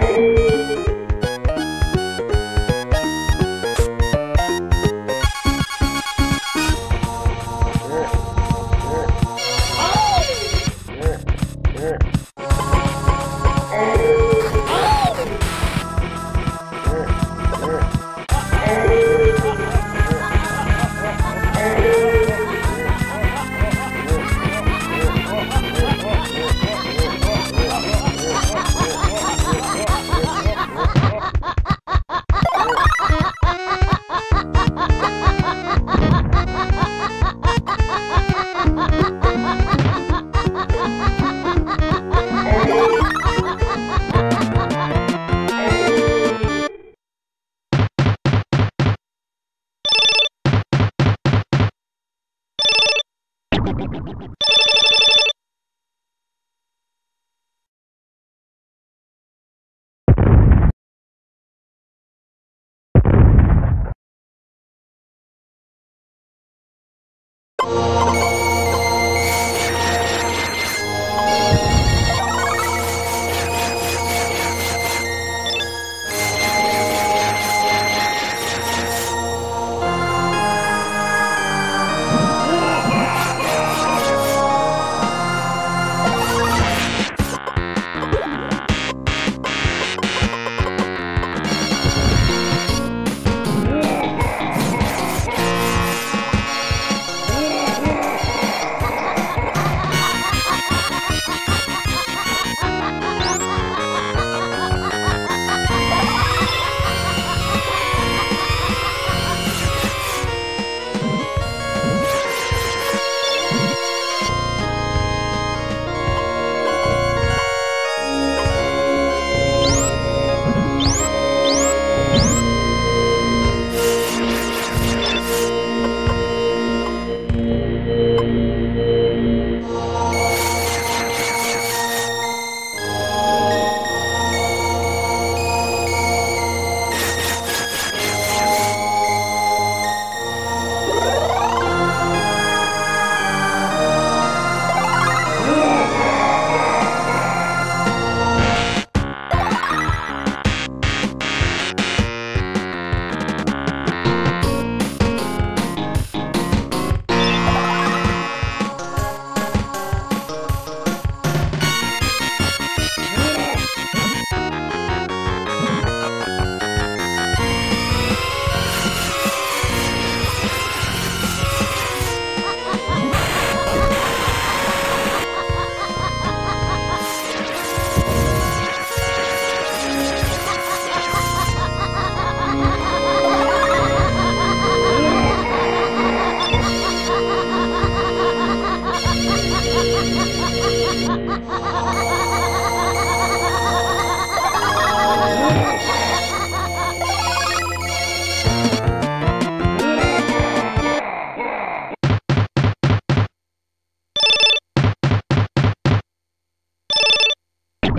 Música